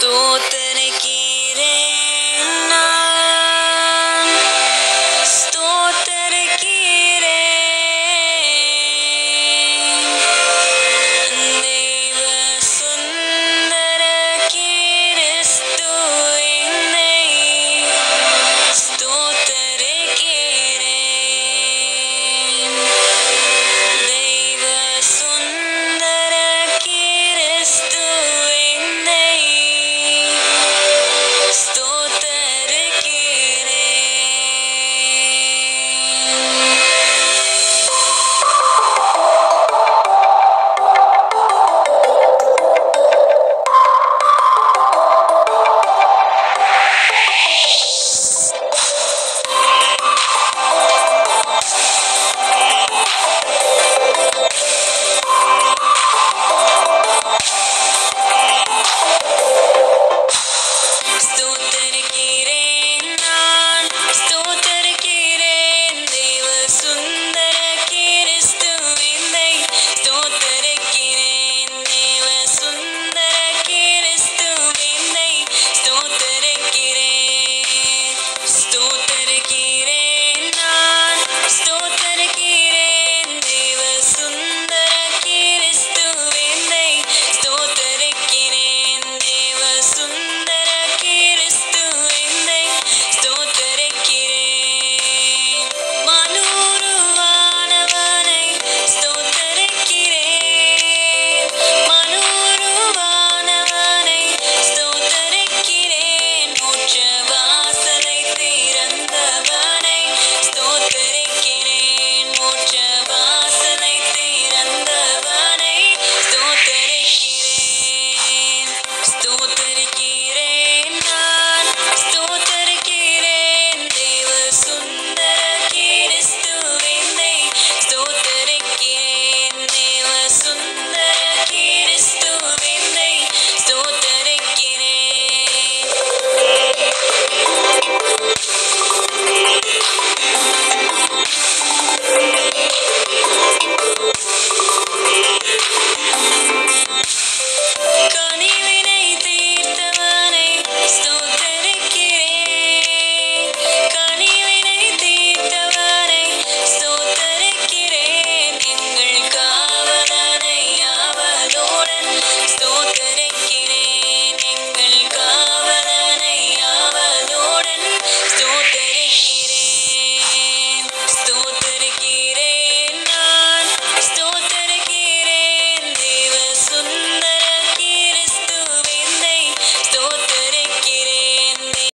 तू तेरे की